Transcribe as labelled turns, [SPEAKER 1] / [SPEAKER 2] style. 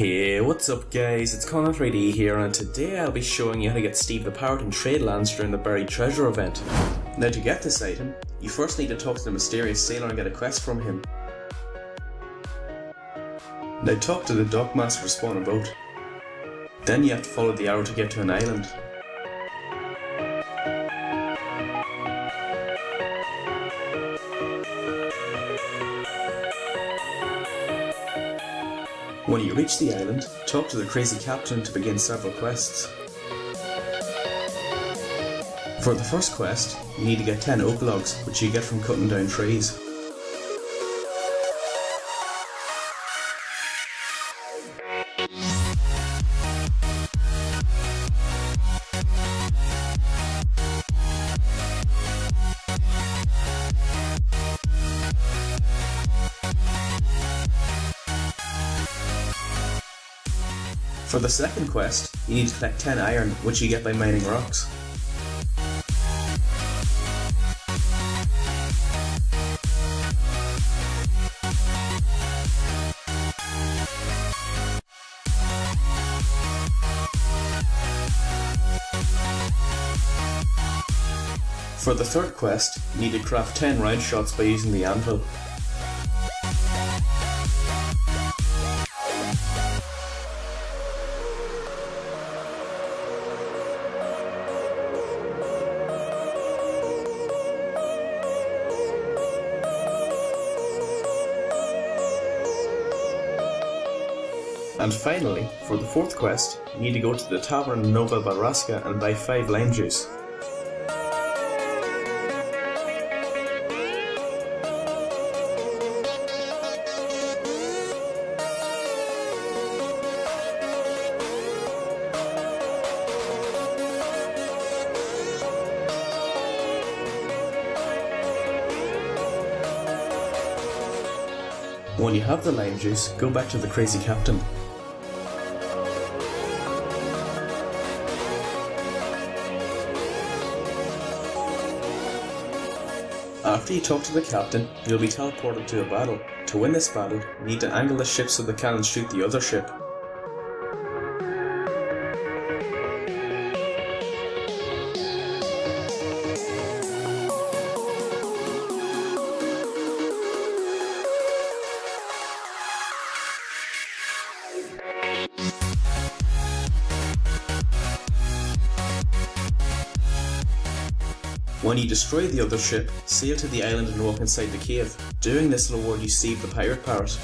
[SPEAKER 1] Hey, what's up guys? It's Conor3D here and today I'll be showing you how to get Steve the Parrot in Tradelands during the Buried Treasure event. Now to get this item, you first need to talk to the mysterious sailor and get a quest from him. Now talk to the dockmaster to spawn a boat. Then you have to follow the arrow to get to an island. When you reach the island, talk to the crazy captain to begin several quests. For the first quest, you need to get 10 oak logs, which you get from cutting down trees. For the second quest, you need to collect 10 iron, which you get by mining rocks. For the third quest, you need to craft 10 round shots by using the anvil. And finally, for the fourth quest, you need to go to the Tavern Nova Balreska and buy 5 lime juice. When you have the lime juice, go back to the crazy captain. After you talk to the captain, you'll be teleported to a battle. To win this battle, you need to angle the ship so the cannons shoot the other ship. When you destroy the other ship, sail to the island and walk inside the cave. Doing this will award you Steve the Pirate Parrot.